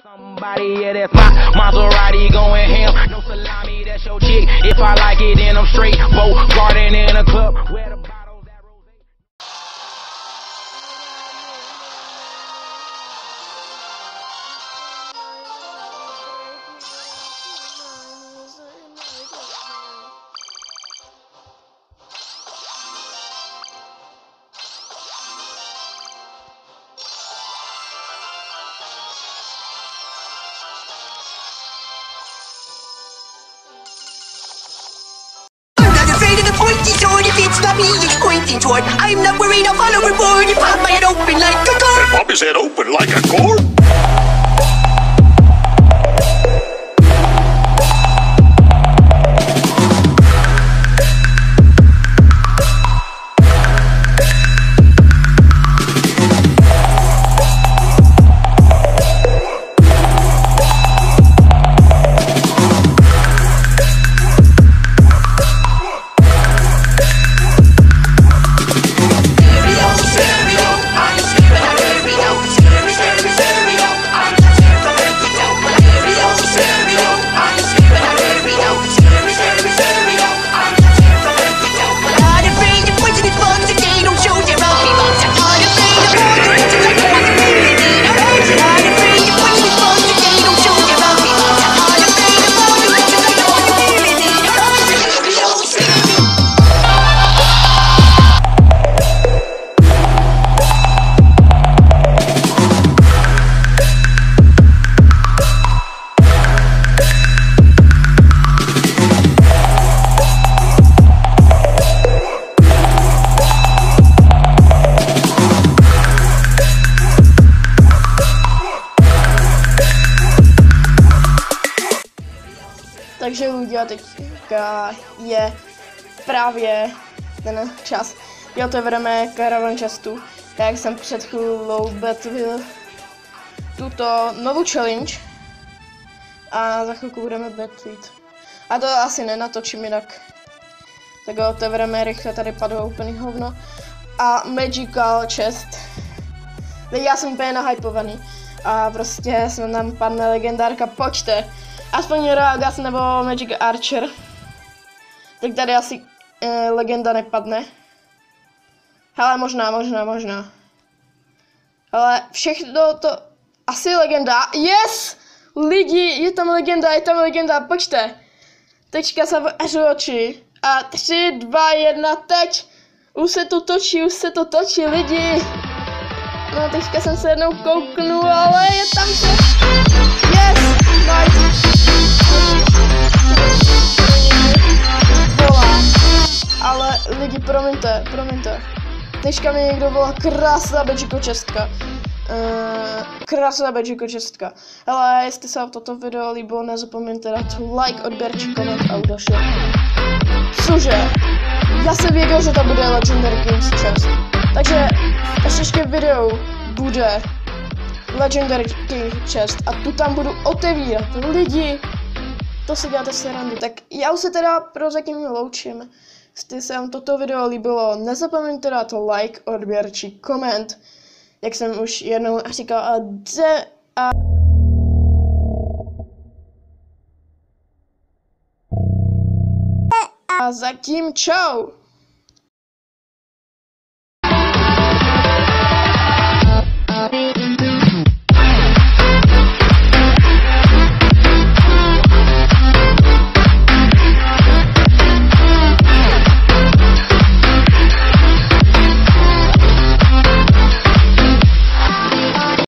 Somebody, yeah, that's my Maserati going ham. No salami, that's your chick. If I like it, then I'm straight. Vote garden in a pointy sword if it's not me it's pointing toward. I'm not worried, I'll follow reward I my head open like a and pop his head open like a gourd. Takže Ludia teďka je právě ten čas, kdy otevřeme Caravan Chestu. Jak jsem před chvílou betvil tuto novou challenge. A za chvilku budeme betlit. A to asi nenatočím jinak. Tak ho otevřeme rychle, tady padlo úplný hovno. A Magical Chest. Já jsem úplně nahypovaný. A prostě jsme tam padne legendárka, počte. Aspoň Ragas nebo Magic Archer. Tak tady asi eh, legenda nepadne. Hele, možná, možná, možná. Ale všechno to... Asi legenda. Yes! Lidi, je tam legenda, je tam legenda, počte. Teďka se vařu oči. A tři, dva, jedna, teď. Už se to točí, už se to točí, lidi. No, teďka jsem se jednou kouknul, ale je tam se... Yes! Volá. Ale lidi, promiňte, promiňte. Teďka mi někdo volá krásná bečiko čestka. Uh, krásná bečiko čestka. Hele, jestli se vám toto video líbilo, nezapomeňte dát like, odběr či koment a udaše. Cože? Já jsem věděl, že to bude Legendary Games Chest. Takže ještě video bude Legendary King Chest a tu tam budu otevírat lidi. To si děláte srandu. Tak já už se teda prozatím loučím. Jestli se vám toto video líbilo, nezapomeňte dát like, odběr či koment. Jak jsem už jednou říkal, a de, a... A zatím čau! Bye.